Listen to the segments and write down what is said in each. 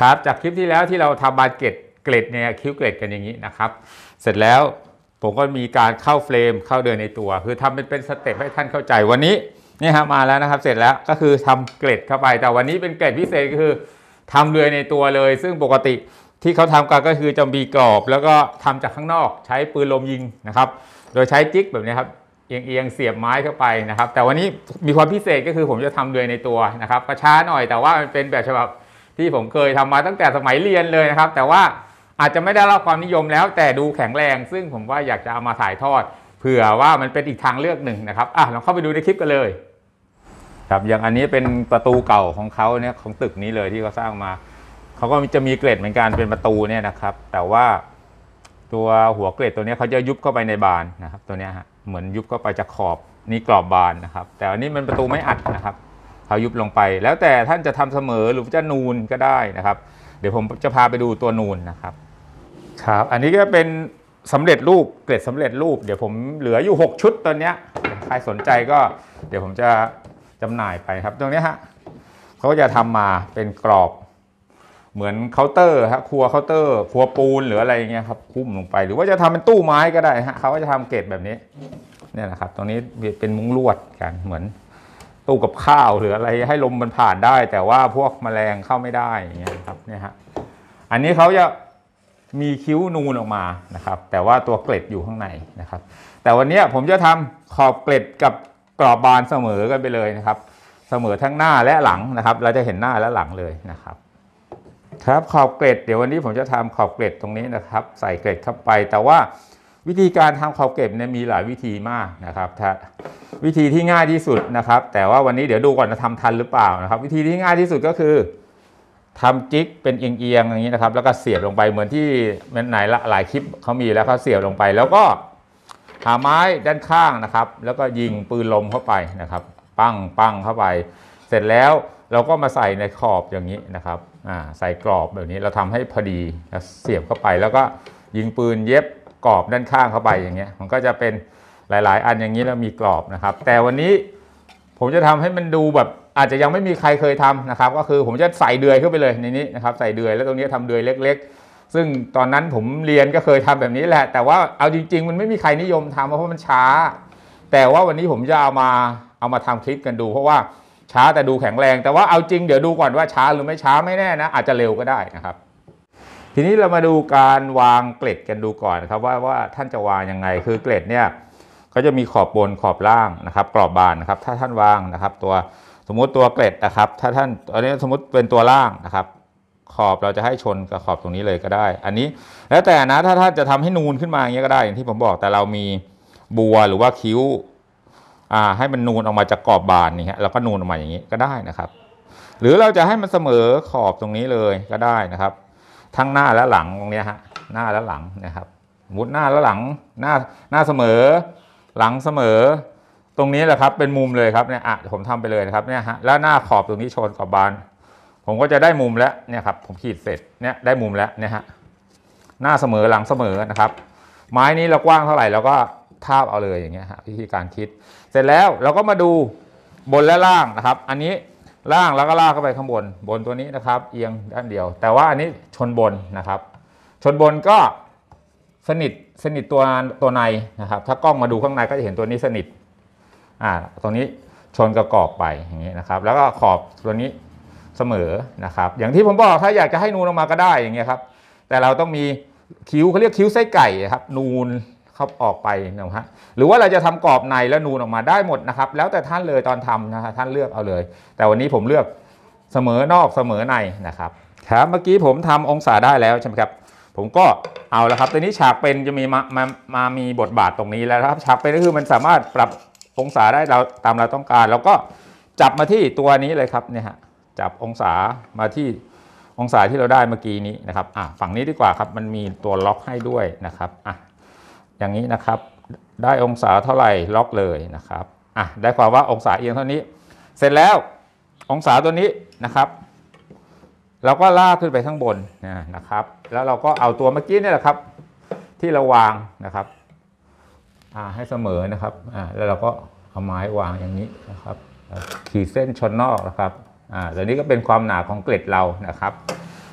ครับจากคลิปที่แล้วที่เราทำบานเกล็ดเกล็ดเนี่ยคิ้วเกล็ดกันอย่างนี้นะครับ เสร็จแล้วผมก็มีการเข้า frame เข้าเดือยในตัว คือทำเป็นเป็น step ให้ท่านเข้าใจวันนี้นี่ครับมาแล้วนะครับ เสร็จแล้วก็คือทำเกล็ดเข้าไป แต่วันนี้เป็นเกล็ดพิเศษก็คือทำเดือยในตัวเลย ซึ่งปกติที่เขาทำกันก็คือจะมีกรอบ แล้วก็ทำจากข้างนอกใช้ปืนลมยิงนะครับ โดยใช้ jig แบบนี้ครับเอียงเอียงๆเสียบไม้เข้าไปนะครับ แต่วันนี้มีความพิเศษก็คือผมจะทำเดือยในตัวนะครับก็ช้าหน่อยแต่ว่ามันเป็นแบบฉบับ ที่ผมเคยทำมาตั้งแต่สมัยเรียนเลยนะครับ แต่ว่าอาจจะไม่ได้รับความนิยมแล้ว แต่ดูแข็งแรง ซึ่งผมว่าอยากจะเอามาถ่ายทอด เผื่อว่ามันเป็นอีกทางเลือกหนึ่งนะครับอะลองเข้าไปดูในคลิปกันเลย ครับอย่างอันนี้เป็นประตูเก่าของเขาเนี่ยของตึกนี้เลยที่เขาสร้างมาเขาก็จะมีเกล็ดเหมือนกันเป็นประตูเนี่ยนะครับ แต่ว่าตัวหัวเกล็ดตัวนี้เขาจะยุบเข้าไปในบานนะครับ ตัวนี้ฮะเหมือนยุบเข้าไปจากขอบนี่กรอบบานนะครับ แต่อันนี้มันประตูไม่อัดนะครับ เขายุบลงไป แล้วแต่ท่านจะทำเสมอหรือจะนูนก็ได้นะครับ เดี๋ยวผมจะพาไปดูตัวนูนนะครับครับ อันนี้ก็เป็นสำเร็จรูปเกล็ดสำเร็จรูป เดี๋ยวผมเหลืออยู่ 6 ชุดตอนเนี้ยใครสนใจก็เดี๋ยวผมจะจำหน่ายไปครับ ตรงนี้ฮะเขาก็จะทำมาเป็นกรอบเหมือนเคาน์เตอร์ฮะครัวเคาน์เตอร์ครัวปูนหรืออะไรอย่างเงี้ยครับคุ้มลงไป หรือว่าจะทำเป็นตู้ไม้ก็ได้ฮะเขาก็จะทำเกล็ดแบบนี้เนี่ยนะครับ ตรงนี้เป็นมุ้งลวดกันเหมือน ตู้กับข้าวหรืออะไรให้ลมมันผ่านได้ แต่ว่าพวกแมลงเข้าไม่ได้อย่างเงี้ยครับเนี่ยฮะอันนี้เขาจะมีคิ้วนูนออกมานะครับ แต่ว่าตัวเกล็ดอยู่ข้างในนะครับ แต่วันนี้ผมจะทำขอบเกล็ดกับกรอบบานเสมอกันไปเลยนะครับ เสมอทั้งหน้าและหลังนะครับ เราจะเห็นหน้าและหลังเลยนะครับ ครับขอบเกล็ดเดี๋ยววันนี้ผมจะทำขอบเกล็ดตรงนี้นะครับ ใส่เกล็ดเข้าไปแต่ว่า วิธีการทำขอบเกล็ดเนี่ยมีหลายวิธีมากนะครับถ้าวิธีที่ง่ายที่สุดนะครับ แต่ว่าวันนี้เดี๋ยวดูก่อนจะทำทันหรือเปล่านะครับ วิธีที่ง่ายที่สุดก็คือทำจิ๊กเป็นเอียงๆอย่างนี้นะครับ แล้วก็เสียบลงไปเหมือนที่มันไหนละหลายคลิปเขามีแล้วเขาเสียบลงไป แล้วก็หาไม้ด้านข้างนะครับ แล้วก็ยิงปืนลมเข้าไปนะครับ ปั้งปั้งเข้าไป เสร็จแล้วเราก็มาใส่ในขอบอย่างนี้นะครับใส่กรอบแบบนี้เราทำให้พอดีแล้วเสียบเข้าไป แล้วก็ยิงปืนเย็บ กรอบด้านข้างเข้าไปอย่างเงี้ยมันก็จะเป็นหลาย ๆ อันอย่างนี้แล้วมีกรอบนะครับ แต่วันนี้ผมจะทำให้มันดูแบบอาจจะยังไม่มีใครเคยทำนะครับ ก็คือผมจะใส่เดือยเข้าไปเลยในนี้นะครับใส่เดือยแล้วตรงนี้ทำเดือยเล็ก ๆ ซึ่งตอนนั้นผมเรียนก็เคยทำแบบนี้แหละ แต่ว่าเอาจริง ๆ มันไม่มีใครนิยมทำเพราะมันช้า แต่ว่าวันนี้ผมจะเอามาเอามาทำคลิปกันดู เพราะว่าช้าแต่ดูแข็งแรง แต่ว่าเอาจริงเดี๋ยวดูก่อนว่าช้าหรือไม่ช้าไม่แน่นะอาจจะเร็วก็ได้นะครับ ทีนี้เรามาดูการวางเกล็ดกันดูก่อนนะครับว่าว่าท่านจะวางยังไงคือเกล็ดเนี่ยก็จะมีขอบบนขอบล่างนะครับ กรอบบานนะครับ ถ้าท่านวางนะครับ ตัวสมมุติตัวเกล็ดนะครับ ถ้าท่านอันนี้สมมติเป็นตัวล่างนะครับ ขอบเราจะให้ชนกับขอบตรงนี้เลยก็ได้ อันนี้แล้วแต่นะถ้าท่านจะทำให้นูนขึ้นมาอย่างเงี้ยก็ได้อย่างที่ผมบอกแต่เรามีบัวหรือว่าคิ้วอ่าให้มันนูนออกมาจากกรอบบานนี่ฮะแล้วก็นูนออกมาอย่างนี้ก็ได้นะครับ หรือเราจะให้มันเสมอขอบตรงนี้เลยก็ได้นะครับ ทั้งหน้าและหลังตรงนี้ฮะหน้าและหลังนะครับมุดหน้าและหลังหน้าหน้าเสมอ หลังเสมอ ตรงนี้แหละครับเป็นมุมเลยครับเนี่ยอะผมทำไปเลยนะครับเนี่ยฮะแล้วหน้าขอบตรงนี้ชนกับบาน ผมก็จะได้มุมแล้วเนี่ยครับผมขีดเสร็จเนี่ยได้มุมแล้วเนี่ยฮะหน้าเสมอหลังเสมอนะครับ ไม้นี้เรากว้างเท่าไหร่เราก็ทาบเอาเลยอย่างเงี้ยฮะวิธีการคิด เสร็จแล้วเราก็มาดูบนและล่างนะครับ อันนี้ ล่างแล้วก็ลากเข้าไปข้างบน บนตัวนี้นะครับ เอียงด้านเดียว แต่ว่าอันนี้ชนบนนะครับ ชนบนก็สนิทสนิทตัวตัวในนะครับ ถ้ากล้องมาดูข้างในก็จะเห็นตัวนี้สนิทอ่าตรงนี้ชนกับกรอบไปอย่างนี้นะครับ แล้วก็ขอบตัวนี้เสมอนะครับ อย่างที่ผมบอกถ้าอยากจะให้นูนออกมาก็ได้อย่างเงี้ยครับ แต่เราต้องมีคิ้วเขาเรียกคิ้วไส้ไก่ครับ นูน เข้าออกไปนะฮะหรือว่าเราจะทำกรอบในแล้วนูนออกมาได้หมดนะครับ แล้วแต่ท่านเลยตอนทำนะฮะท่านเลือกเอาเลย แต่วันนี้ผมเลือกเสมอนอกเสมอในนะครับครับเมื่อกี้ผมทำองศาได้แล้วใช่ไหมครับผมก็เอาแล้วครับตอนนี้ฉากเป็นจะมีมามามามีบทบาทตรงนี้แล้วครับ ฉากเป็นก็คือมันสามารถปรับองศาได้เราตามเราต้องการ แล้วก็จับมาที่ตัวนี้เลยครับเนี่ยฮะจับองศามาที่องศาที่เราได้เมื่อกี้นี้นะครับอะฝั่งนี้ดีกว่าครับมันมีตัวล็อกให้ด้วยนะครับอะ อย่างนี้นะครับ ได้องศาเท่าไหร่ล็อกเลยนะครับอะได้ความว่าองศาเอียงเท่านี้ เสร็จแล้วองศาตัวนี้นะครับ เราก็ลากขึ้นไปข้างบนนะครับ แล้วเราก็เอาตัวเมื่อกี้นี่แหละครับ ที่เราวางนะครับอ่าให้เสมอนะครับอ่าแล้วเราก็เอาไม้วางอย่างนี้นะครับ ขีดเส้นชนนอกนะครับอ่าตัวนี้ก็เป็นความหนาของเกล็ดเรานะครับ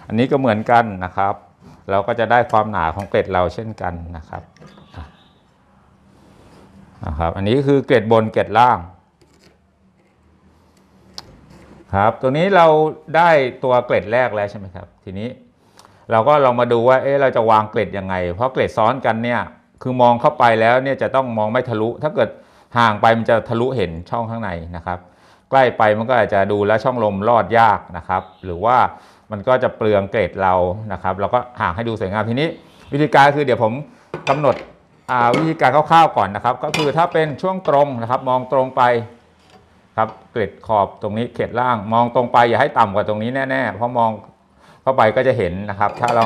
อันนี้ก็เหมือนกันนะครับ เราก็จะได้ความหนาของเกล็ดเราเช่นกันนะครับ นะครับ อันนี้คือเกล็ดบนเกล็ดล่างครับ ตัวนี้เราได้ตัวเกล็ดแรกแล้วใช่ไหมครับ ทีนี้เราก็ลองมาดูว่า เอ๊ะ เราจะวางเกล็ดยังไง เพราะเกล็ดซ้อนกันเนี่ย คือมองเข้าไปแล้วเนี่ยจะต้องมองไม่ทะลุ ถ้าเกิดห่างไปมันจะทะลุเห็นช่องข้างในนะครับ ใกล้ไปมันก็อาจจะดูแลช่องลมรอดยากนะครับ หรือว่ามันก็จะเปลืองเกล็ดเรานะครับ เราก็ห่างให้ดูสวยงามทีนี้ วิธีการคือเดี๋ยวผมกำหนด วิธีการคร่าวๆก่อนนะครับ ก็คือถ้าเป็นช่วงตรงนะครับ มองตรงไปครับเกล็ดขอบตรงนี้เกล็ดล่าง มองตรงไปอย่าให้ต่ำกว่าตรงนี้แน่ๆเพราะมองเข้าไปก็จะเห็นนะครับ ถ้าเรา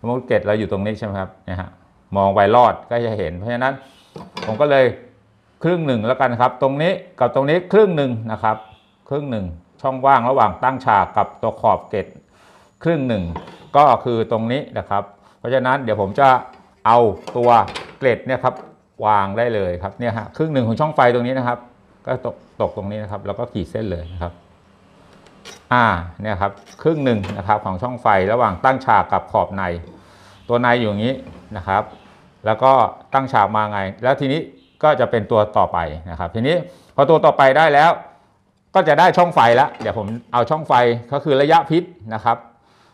สมมติเกล็ดเราอยู่ตรงนี้ใช่ไหมครับเนี่ยฮะมองไปรอดก็จะเห็น เพราะฉะนั้นผมก็เลยครึ่งหนึ่งแล้วกันครับ ตรงนี้กับตรงนี้ครึ่งหนึ่งนะครับ ครึ่งหนึ่งช่องว่างระหว่างตั้งฉากกับตัวขอบเกล็ดครึ่งหนึ่งก็คือตรงนี้นะครับ เพราะฉะนั้นเดี๋ยวผมจะเอาตัว เกล็ดเนี่ยครับวางได้เลยครับเนี่ยฮะครึ่งหนึ่งของช่องไฟตรงนี้นะครับ ก็ตกตกตรงนี้นะครับ แล้วก็ขีดเส้นเลยนะครับอ่าเนี่ยครับครึ่งหนึ่งนะครับของช่องไฟระหว่างตั้งฉากกับขอบใน ตัวในอยู่อย่างนี้นะครับ แล้วก็ตั้งฉากมาไง แล้วทีนี้ก็จะเป็นตัวต่อไปนะครับ ทีนี้พอตัวต่อไปได้แล้ว ก็จะได้ช่องไฟแล้วเดี๋ยวผมเอาช่องไฟก็คือระยะพิษนะครับ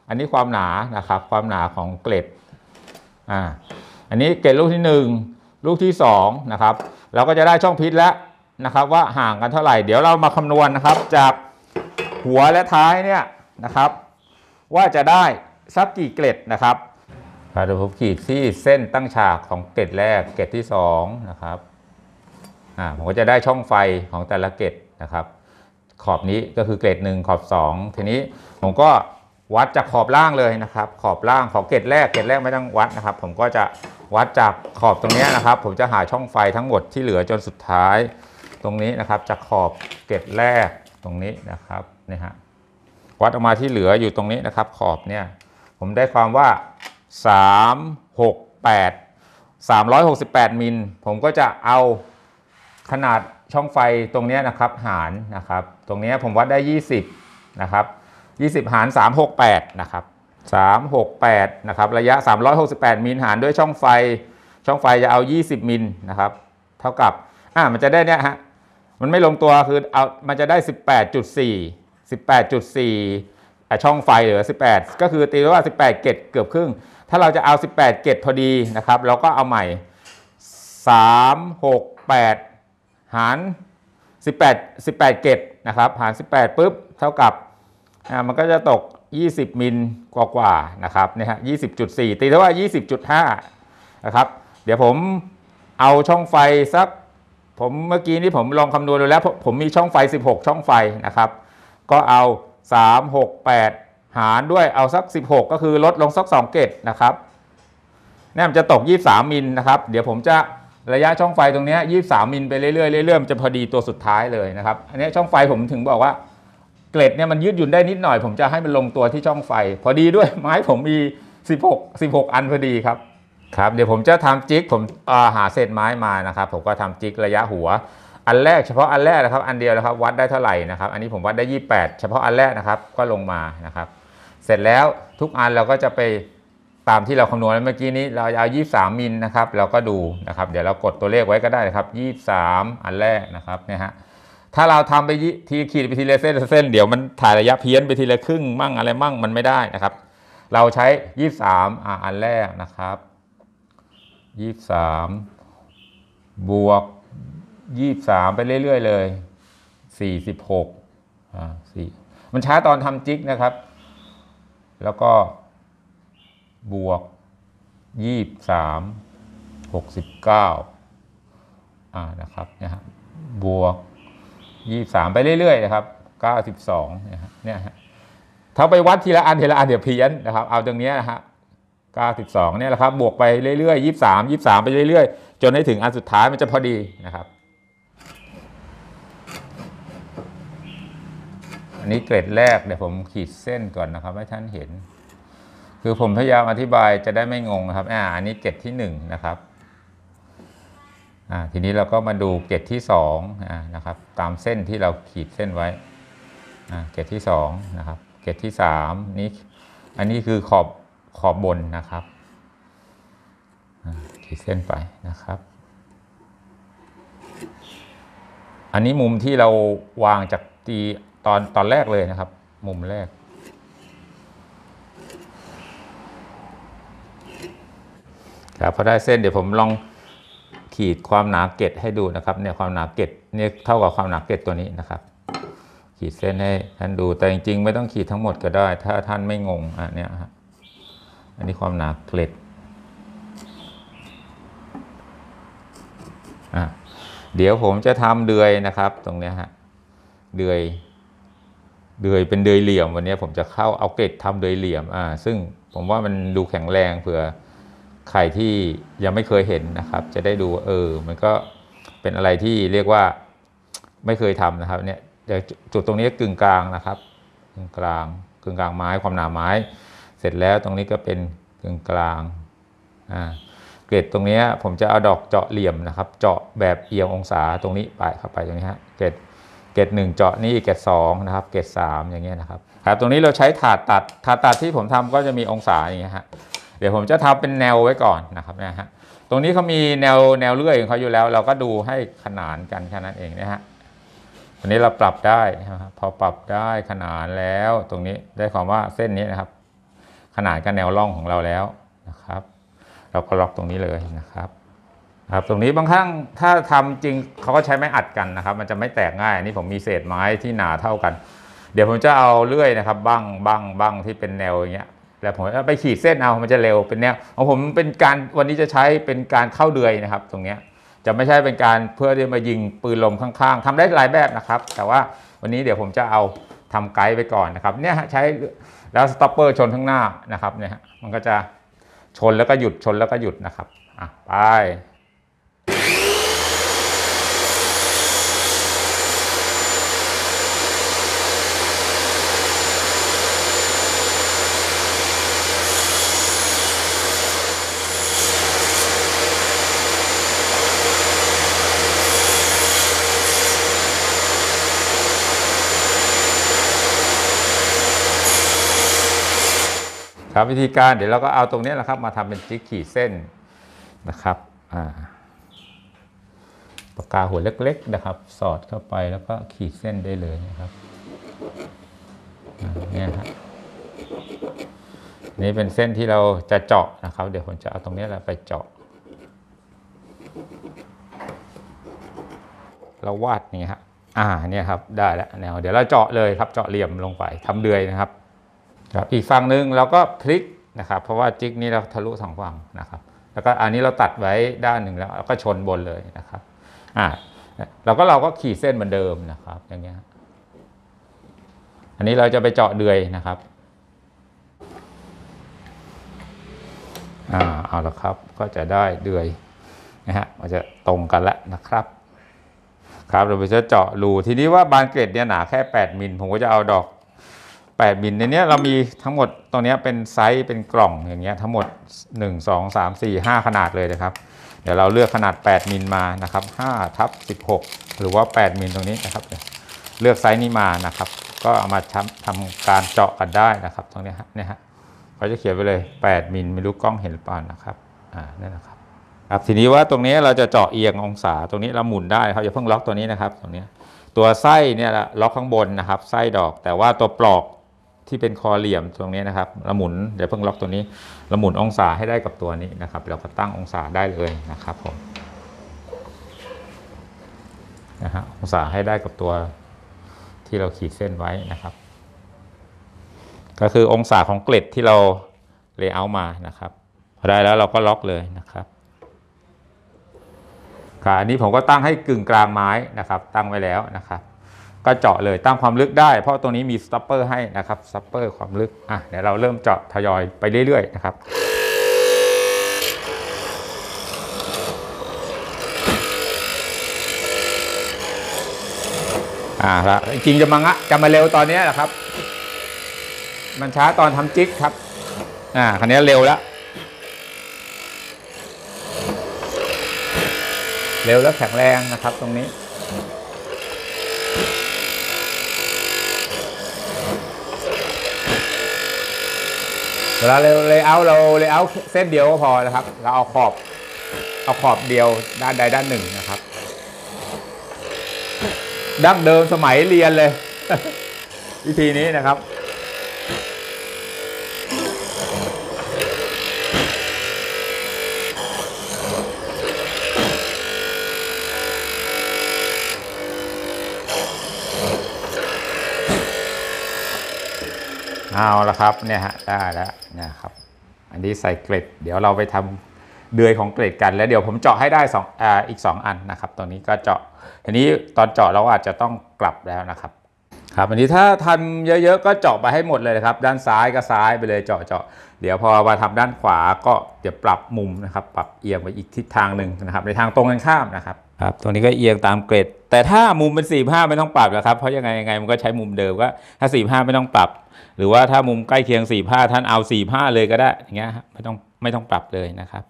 อันนี้ความหนานะครับ ความหนาของเกล็ดอ่า อันนี้เกล็ดลูกที่หนึ่งลูกที่สองนะครับเราก็จะได้ช่องพิษแล้วนะครับ ว่าห่างกันเท่าไหร่ เดี๋ยวเรามาคำนวณนะครับจากหัวและท้ายเนี่ยนะครับ ว่าจะได้สักกี่เกล็ดนะครับเดี๋ยวผมขีดที่เส้นตั้งฉากของเกล็ดแรกเกล็ดที่สองนะครับอ่าผมก็จะได้ช่องไฟของแต่ละเกล็ดนะครับ ขอบนี้ก็คือเกรดหนึ่งขอบ 2 ทีนี้ผมก็ วัดจากขอบล่างเลยนะครับ ขอบล่างของเกรดแรกเกรดแรกไม่ต้องวัดนะครับ ผมก็จะวัดจากขอบตรงนี้นะครับ ผมจะหาช่องไฟทั้งหมดที่เหลือจนสุดท้าย ตรงนี้นะครับจากขอบเกรดแรกตรงนี้นะครับนี่ฮะวัดออกมาที่เหลืออยู่ตรงนี้นะครับ ขอบเนี่ยผมได้ความว่า 3 6 8 368 มิล ผมก็จะเอาขนาดช่องไฟตรงนี้นะครับ หารนะครับ ตรงนี้ผมวัดได้ 20 นะครับ 20 หาร 368 นะครับ 368 นะครับ ระยะ 368 มิลหารด้วยช่องไฟ ช่องไฟจะเอา 20 มิลนะครับ เท่ากับ อ่า มันจะได้เนี่ยฮะ มันไม่ลงตัว คือเอา มันจะได้ 18.4 18.4อะช่องไฟเหลือ 18 ก็คือตีว่า 18 เกตเกือบครึ่ง ถ้าเราจะเอา 18 เกตพอดีนะครับ เราก็เอาใหม่ 3 6 8 หาร 18 18 เกตนะครับ หาร 18 ปุ๊บ เท่ากับ มันก็จะตก 20 มิลกว่าๆนะครับเนี่ยฮะ20.4 ตีเท่าว่า 20.5 นะครับ เดี๋ยวผมเอาช่องไฟสัก ผมเมื่อกี้นี้ผมลองคำนวณดูแล้ว ผมมีช่องไฟ 16 ช่องไฟนะครับ ก็เอา 3 6 8 หารด้วยเอาสัก 16 ก็คือลดลงสัก 2 เกตนะครับนี่มันจะตก 23 มิลนะครับ เดี๋ยวผมจะระยะช่องไฟตรงนี้ 23 มิลไปเรื่อยๆเรื่อยๆมันจะพอดีตัวสุดท้ายเลยนะครับ อันนี้ช่องไฟผมถึงบอกว่า เกล็ดเนี่ยมันยืดหยุ่นได้นิดหน่อย ผมจะให้มันลงตัวที่ช่องไฟ พอดีด้วยไม้ผมมี 16 16 อันพอดีครับครับเดี๋ยวผมจะทำจิกผมาหาเศษไม้มานะครับ ผมก็ทำจิกระยะหัว อันแรกเฉพาะอันแรกนะครับ อันเดียวนะครับ วัดได้เท่าไหร่นะครับ อันนี้ผมวัดได้ 28 เฉพาะอันแรกนะครับก็ลงมานะครับ เสร็จแล้วทุกอันเราก็จะไปตามที่เราคำนวณเมื่อกี้นี้เราเอา 23 มิลนะครับ เราก็ดูนะครับ เดี๋ยวเรากดตัวเลขไว้ก็ได้นะครับ 23 อันแรกนะครับเนี่ยฮะ ถ้าเราทำไปทีขีดไปทีละเส้นเส้นเดี๋ยวมันถ่ายระยะเพี้ยนไปทีละครึ่งมั่งอะไรมั่งมันไม่ได้นะครับ เราใช้23อ่ามอันแรกนะครับ23บวก23ไปเรื่อยๆเลย46อ่า4มันช้าตอนทำจิกนะครับ แล้วก็บวก23 69อ่านะครับเนี่ยฮะบวก ยี่สามไปเรื่อยๆนะครับเก้าสิบสองเนี่ยฮะเนี่ยฮะถ้าไปวัดทีละอันทีละอันเดี๋ยวเพี้ยนนะครับ เอาตรงเนี้ยนะฮะเก้าสิบสองเนี่ยแหละครับบวกไปเรื่อยๆยี่สามยี่สามไปเรื่อยๆ จนให้ถึงอันสุดท้ายมันจะพอดีนะครับ อันนี้เกรดแรกเดี๋ยวผมขีดเส้นก่อนนะครับให้ท่านเห็น คือผมพยายามอธิบายจะได้ไม่งงนะครับอ่าอันนี้เกรดที่หนึ่งนะครับ ทีนี้เราก็มาดูเกตที่2อ่านะครับตามเส้นที่เราขีดเส้นไว้เกตที่2นะครับเกตที่3นี้อันนี้คือขอบขอบบนนะครับขีดเส้นไปนะครับ อันนี้มุมที่เราวางจากตีตอนตอนแรกเลยนะครับ มุมแรก ครับพอได้เส้นเดี๋ยวผมลอง ขีดความหนาเกล็ดให้ดูนะครับเนี่ยความหนาเกล็ดเนี่ยเท่ากับความหนาเกล็ดตัวนี้นะครับ ขีดเส้นให้ท่านดูแต่จริงๆ ไม่ต้องขีดทั้งหมดก็ได้ ถ้าท่านไม่งงอะเนี่ยฮะอันนี้ความหนาเกล็ดอะเดี๋ยวผมจะทำเดือยนะครับ ตรงเนี้ยฮะเดือยเดือยเป็นเดือยเหลี่ยมวันนี้ผมจะเข้าเอาเกล็ดทำเดือยเหลี่ยมอ่าซึ่งผมว่ามันดูแข็งแรงเผื่อ ใครที่ยังไม่เคยเห็นนะครับ จะได้ดูเออ มันก็เป็นอะไรที่เรียกว่าไม่เคยทำนะครับเนี่ยเดี๋ยวจุดตรงนี้กึ่งกลางนะครับกึ่งกลางกึ่งกลางไม้ความหนาไม้ เสร็จแล้วตรงนี้ก็เป็นกึ่งกลางอ่าเกล็ดตรงนี้ผมจะเอาดอกเจาะเหลี่ยมนะครับ เจาะแบบเอียงองศาตรงนี้ไปเข้าไปตรงนี้ฮะเกล็ดเกล็ดหนึ่งเจาะนี่เกล็ดสองนะครับ เกล็ดสามอย่างเงี้ยนะครับครับตรงนี้เราใช้ถาดตัดถาดตัดที่ผมทำก็จะมีองศาอย่างเงี้ยฮะ เดี๋ยวผมจะทำเป็นแนวไว้ก่อนนะครับเนะฮะตรงนี้เขามีแนวแนวเลื่อยของเขาอยู่แล้ว เราก็ดูให้ขนานกันแค่นั้นเองนะฮะตอนนี้เราปรับได้นะครับพอปรับได้ขนานแล้วตรงนี้ได้ความว่าเส้นนี้นะครับ ขนานกับแนวร่องของเราแล้วนะครับ เราก็ล็อกตรงนี้เลยนะครับครับตรงนี้บางครั้งถ้าทำจริงเขาก็ใช้ไม้อัดกันนะครับ มันจะไม่แตกง่ายอันนี้ผมมีเศษไม้ที่หนาเท่ากัน เดี๋ยวผมจะเอาเลื่อยนะครับบั้งบั้งบั้งที่เป็นแนวอย่างเงี้ย แล้วผมไปขีดเส้นเอา มันจะเร็วเป็นแนวของผมเป็นการวันนี้จะใช้เป็นการเข้าเดือยนะครับ ตรงนี้จะไม่ใช่เป็นการเพื่อที่มายิงปืนลมข้างๆทำได้หลายแบบนะครับ แต่ว่าวันนี้เดี๋ยวผมจะเอาทำไกด์ไปก่อนนะครับ เนี่ยใช้แล้ว stopper ชนข้างหน้านะครับเนี่ยมันก็จะชนแล้วก็หยุดชนแล้วก็หยุดนะครับอะไป ครับวิธีการเดี๋ยวเราก็เอาตรงนี้แหละครับ มาทำเป็นจิ๊กขีดเส้นนะครับปากกาหัวเล็ก ๆ นะครับ สอดเข้าไปแล้วก็ขีดเส้นได้เลยนะครับเนี่ยครับนี่เป็นเส้นที่เราจะเจาะนะครับ เดี๋ยวผมจะเอาตรงนี้แหละไปเจาะ เราวาดนี่ฮะอ่าเนี่ยครับได้แล้วแนวเดี๋ยวเราเจาะเลยครับเจาะเหลี่ยมลงไปทำเดือยนะครับ อีกฝั่งหนึ่งเราก็พลิกนะครับเพราะว่าจิกนี้เราทะลุสองฝั่งนะครับแล้วก็อันนี้เราตัดไว้ด้านหนึ่งแล้วเราก็ชนบนเลยนะครับอ่าเราก็เราก็ขีดเส้นเหมือนเดิมนะครับอย่างเงี้ยอันนี้เราจะไปเจาะเดือยนะครับอ่าเอาละครับก็จะได้เดือยนะฮะมันจะตรงกันแล้วนะครับ ครับเราไปจะเจาะรูทีนี้ว่าบานเกล็ดเนี่ยหนาแค่ 8มิลผมก็จะเอาดอก 8มิลในนี้เรามีทั้งหมดตรงนี้เป็นไซส์เป็นกล่องอย่างเงี้ยทั้งหมด 1 2 3 4 5 ขนาดเลยนะครับ เดี๋ยวเราเลือกขนาด 8 มิลมานะครับ5ทับ16 หรือว่า 8 มิลตรงนี้นะครับ เลือกไซส์นี้มานะครับ ก็เอามาทำการเจาะกันได้นะครับ ตรงนี้ฮะเนี่ยฮะเขาจะเขียนไว้เลย 8 มิลไม่รู้กล้องเห็นหรือเปล่านะครับอ่านั่นะครับครับทีนี้ว่าตรงนี้เราจะเจาะเอียงองศาตรงนี้เราหมุนได้เขาอย่าเพิ่งล็อกตัวนี้นะครับตรงนี้ตัวไส้เนี่ยล็อกข้างบนนะครับไส้ดอกแต่ว่าตัวปลอก ที่เป็นคอเหลี่ยมตรงนี้นะครับเราหมุนเดี๋ยวเพิ่งล็อกตัวนี้เราหมุนองศาให้ได้กับตัวนี้นะครับ เราก็ตั้งองศาได้เลยนะครับผมนะฮะองศาให้ได้กับตัวที่เราขีดเส้นไว้นะครับ ก็คือองศาของเกล็ดที่เรา layer มานะครับพอได้แล้วเราก็ล็อกเลยนะครับค่ะอันนี้ผมก็ตั้งให้กึ่งกลางไม้นะครับ ตั้งไว้แล้วนะครับ ก็เจาะเลยตั้งความลึกได้ เพราะตรงนี้มี stopper ให้นะครับ stopper ความลึกอะเดี๋ยวเราเริ่มเจาะทยอยไปเรื่อยๆนะครับอ่าละจริงจะมางะจะมาเร็วตอนนี้แหละครับ มันช้าตอนทำ jig ครับอ่าคราวนี้เร็วแล้วเร็วแล้วแข็งแรงนะครับตรงนี้ เวลาเรา layer เรา layer เส้นเดียวก็พอนะครับ เราเอาขอบ เอาขอบเดียวด้านใดด้านหนึ่งนะครับ ดั้งเดิมสมัยเรียนเลย วิธีนี้นะครับ เอาละครับเนี่ยฮะได้แล้วนะครับ อันนี้ใส่เกล็ด เดี๋ยวเราไปทำเดือยของเกล็ดกัน แล้วเดี๋ยวผมเจาะให้ได้สองอ่าอีก 2 อันนะครับตรงนี้ก็เจาะทีนี้ตอนเจาะเราอาจจะต้องกลับแล้วนะครับครับอันนี้ถ้าทำเยอะๆก็เจาะไปให้หมดเลยนะครับ ด้านซ้ายก็ซ้ายไปเลยเจาะเจาะเดี๋ยวพอมาทำด้านขวาก็เดี๋ยวปรับมุมนะครับ ปรับเอียงไปอีกทิศทางหนึ่งนะครับ ในทางตรงกันข้ามนะครับครับตรงนี้ก็เอียงตามเกรด แต่ถ้ามุมเป็น4ี่ห้าไม่ต้องปรับแล้วครับ เพราะยังไงยังไงมันก็ใช้มุมเดิมก็ถ้า4ี่ห้าไม่ต้องปรับ หรือว่าถ้ามุมใกล้เคียง4ี่ห้าท่านเอา4ี่ห้าเลยก็ได้อย่างเงี้ยไม่ต้องไม่ต้องปรับเลยนะครับ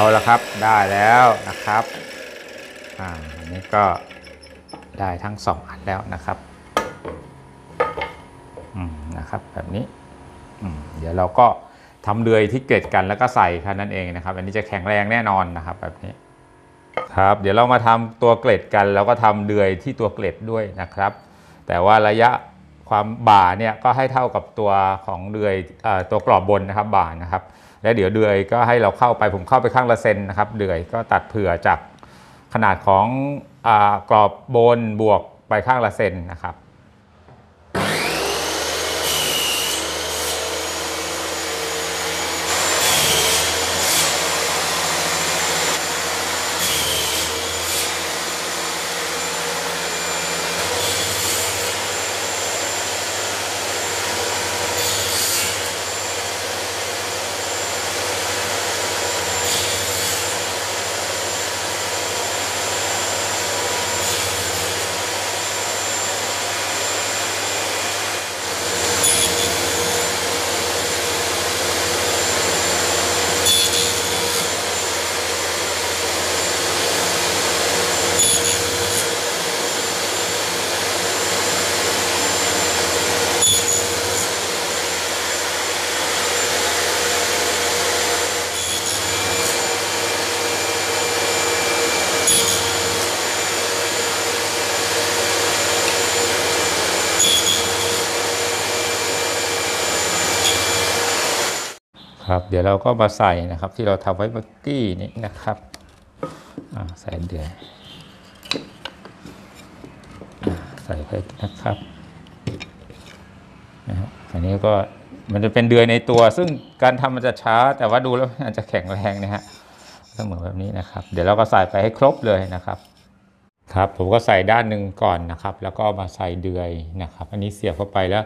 เอาละครับได้แล้วนะครับอ่าอันนี้ก็ได้ทั้งสองอันแล้วนะครับอืมนะครับแบบนี้อืมเดี๋ยวเราก็ทำเดือยที่เกล็ดกันแล้วก็ใส่แค่นั้นเองนะครับ อันนี้จะแข็งแรงแน่นอนนะครับแบบนี้ครับ เดี๋ยวเรามาทำตัวเกล็ดกันแล้วก็ทำเดือยที่ตัวเกล็ดด้วยนะครับ แต่ว่าระยะความบ่าเนี่ยก็ให้เท่ากับตัวของเดือยอตัวกรอบบนนะครับบ่านะครับ และเดี๋ยวเดือยก็ให้เราเข้าไปผมเข้าไปข้างละเซนนะครับ เดือยก็ตัดเผื่อจากขนาดของอกรอบบนบวกไปข้างละเซนนะครับ เดี๋ยวเราก็มาใส่นะครับที่เราทำไว้เมื่อกี้นี้นะครับใส่เดือยใส่ไปนะครับนะฮะอันนี้ก็มันจะเป็นเดือยในตัว ซึ่งการทำมันจะช้าแต่ว่าดูแล้วอาจจะแข็งแรงนะฮะเสมอแบบนี้นะครับ เดี๋ยวเราก็ใส่ไปให้ครบเลยนะครับครับ ผมก็ใส่ด้านหนึ่งก่อนนะครับ แล้วก็มาใส่เดือยนะครับ อันนี้เสียบเข้าไปแล้ว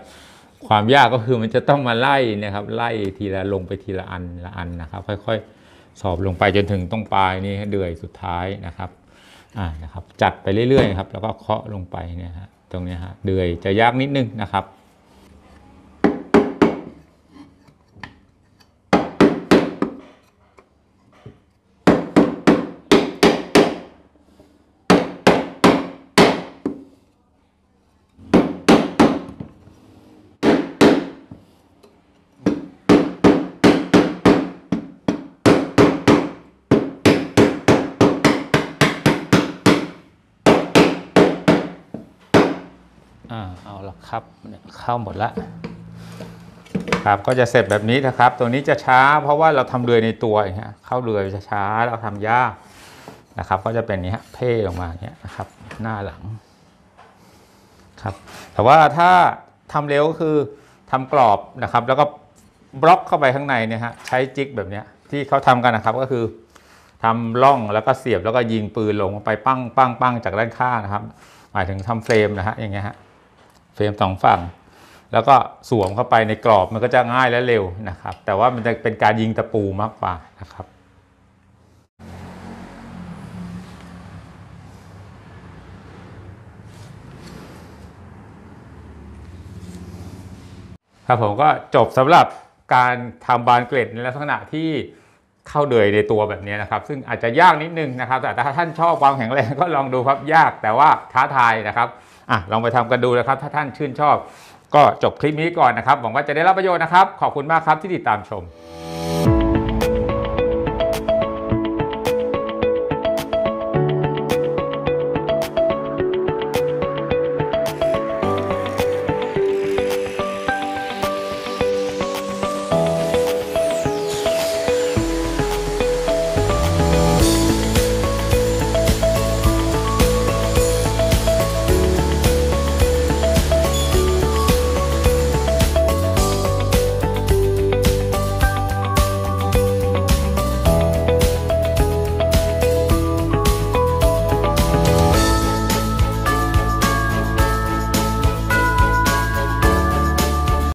ความยากก็คือมันจะต้องมาไล่นะครับไล่ทีละลงไปทีละอันละอันนะครับ ค่อยๆ สอบลงไปจนถึงตรงปลายนี่เดือยสุดท้ายนะครับอ่านะครับ จัดไปเรื่อยๆครับแล้วก็เคาะลงไปเนี่ยฮะตรงนี้ฮะเดือยจะยากนิดนึงนะครับ อ่าเอาละครับเข้าหมดละครับก็จะเสร็จแบบนี้นะครับ ตัวนี้จะช้าเพราะว่าเราทำเรือในตัวอย่างเงี้ยเข้าเรือจะช้าเราทำยากนะครับ ก็จะเป็นนี้ฮะเพ่ลงมาอย่าเงี้ยนะครับ หน้าหลังครับแต่ว่าถ้าทำเร็วก็คือทำกรอบนะครับ แล้วก็บล็อกเข้าไปข้างในเนี่ยฮะใช้จิกแบบเนี้ยที่เขาทำกันนะครับก็คือทำร่องแล้วก็เสียบแล้วก็ยิงปืนลงไปปั้งปั้งปั้งจากด้านข้างนะครับ หมายถึงทำเฟรมนะฮะอย่างเงี้ยฮะ เฟรมสองฝั่ง แล้วก็สวมเข้าไปในกรอบมันก็จะง่ายและเร็วนะครับ แต่ว่ามันจะเป็นการยิงตะปูมากกว่านะครับครับผมก็จบสำหรับการทำบานเกล็ดในลักษณะที่เข้าเดยในตัวแบบนี้นะครับ ซึ่งอาจจะยากนิดนึงนะครับ แต่ถ้าท่านชอบความแข็งแรงก็ลองดูครับยากแต่ว่าท้าทายนะครับ อะลองไปทำกันดูนะครับ ถ้าท่านชื่นชอบ ก็จบคลิปนี้ก่อนนะครับหวังว่าจะได้รับประโยชน์นะครับ ขอบคุณมากครับที่ติดตามชม